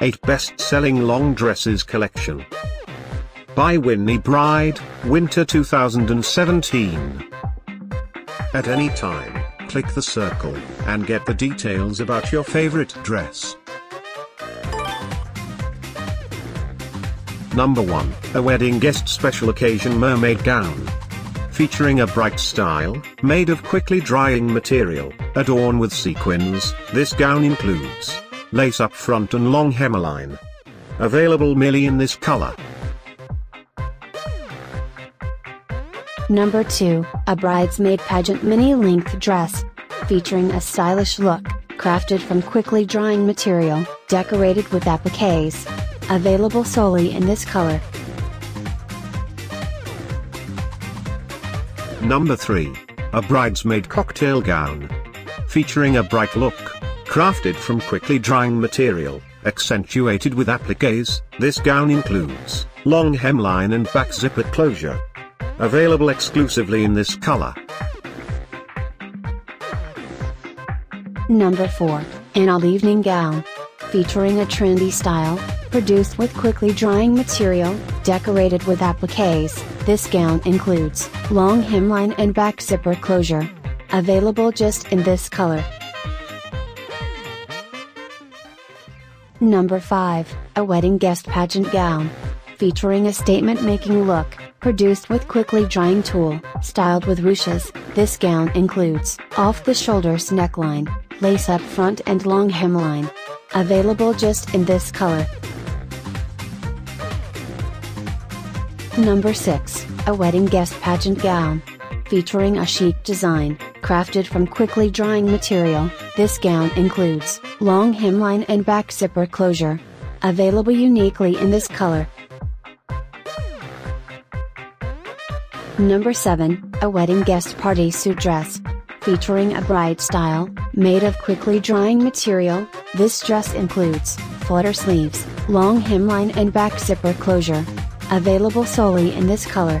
8 best-selling long dresses collection. By Winnie Bride, Winter 2017. At any time, click the circle, and get the details about your favorite dress. Number 1, a wedding guest special occasion mermaid gown. Featuring a bright style, made of quickly drying material, adorned with sequins, this gown includes lace up front and long hemline. Available merely in this color. Number 2, a bridesmaid pageant mini length dress. Featuring a stylish look, crafted from quickly drying material, decorated with appliques. Available solely in this color. Number 3. A bridesmaid cocktail gown. Featuring a bright look, crafted from quickly drying material, accentuated with appliques, this gown includes long hemline and back zipper closure. Available exclusively in this color. Number 4, an all evening gown. Featuring a trendy style, produced with quickly drying material, decorated with appliques, this gown includes long hemline and back zipper closure. Available just in this color. Number 5, a wedding guest pageant gown. Featuring a statement making look, produced with quickly drying tulle, styled with ruches, this gown includes off the shoulders neckline, lace up front and long hemline. Available just in this color. Number 6, a wedding guest pageant gown. Featuring a chic design, crafted from quickly drying material, this gown includes long hemline and back zipper closure. Available uniquely in this color. Number 7, a wedding guest party suit dress. Featuring a bride style, made of quickly drying material, this dress includes flutter sleeves, long hemline and back zipper closure. Available solely in this color.